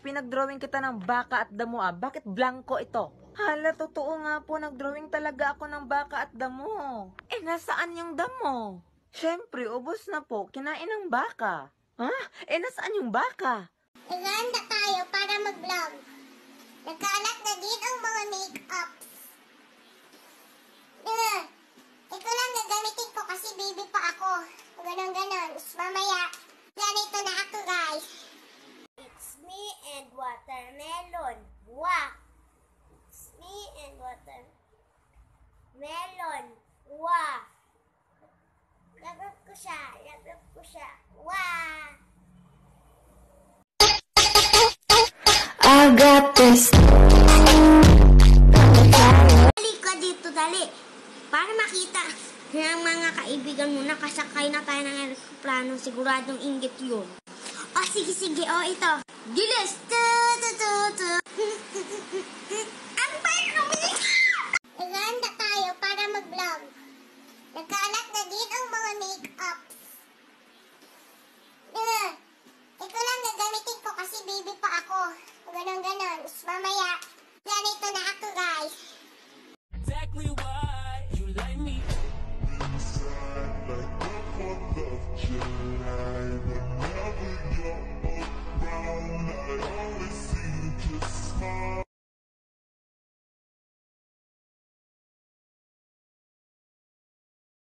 pinag-drawing kita ng baka at damo ah. Bakit blanco ito? Hala, totoo nga po, nag-drawing talaga ako ng baka at damo. Eh, nasaan yung damo? Siyempre, ubos na po. Kinain ng baka. Ha? Eh, nasaan yung baka? Naganda tayo para mag-vlog. Nagkalat na din ang mga practice. Halika dito, dali. Para makita ng mga kaibigan mo, nakasakay na tayo ng aeroplano, siguradong inggit yun. O, oh, sige, sige. O, oh, ito. Gilis! Tu, tu, tu, tu.